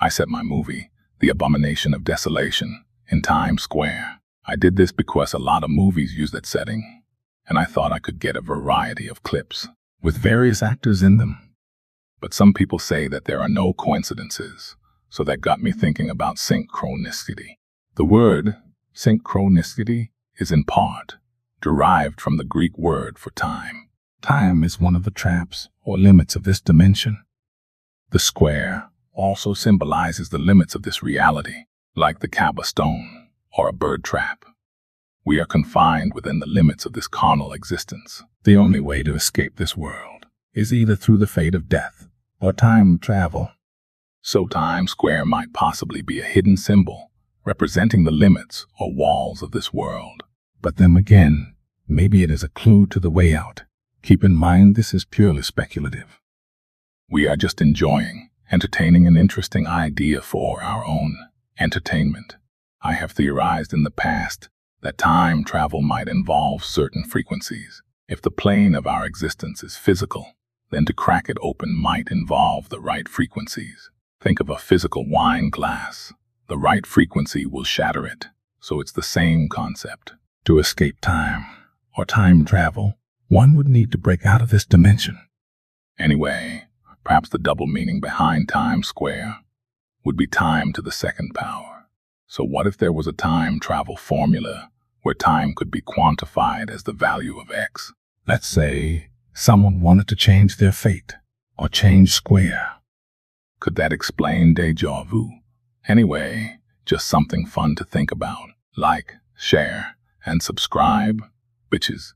I set my movie, The Abomination of Desolation, in Times Square. I did this because a lot of movies use that setting, and I thought I could get a variety of clips with various actors in them. But some people say that there are no coincidences, so that got me thinking about synchronicity. The word synchronicity is in part derived from the Greek word for time. Time is one of the traps or limits of this dimension. The square also symbolizes the limits of this reality, like the Kaaba stone or a bird trap. We are confined within the limits of this carnal existence. The only way to escape this world is either through the fate of death or time travel. So Times Square might possibly be a hidden symbol representing the limits or walls of this world. But then again, maybe it is a clue to the way out. Keep in mind this is purely speculative. We are just enjoying, entertaining an interesting idea for our own entertainment. I have theorized in the past that time travel might involve certain frequencies. If the plane of our existence is physical, then to crack it open might involve the right frequencies. Think of a physical wine glass. The right frequency will shatter it, so it's the same concept. To escape time, or time travel, one would need to break out of this dimension. Anyway, perhaps the double meaning behind Times Square would be time to the second power. So what if there was a time travel formula where time could be quantified as the value of x. Let's say someone wanted to change their fate or change square. Could that explain deja vu? Anyway, just something fun to think about. Like, share, and subscribe, bitches.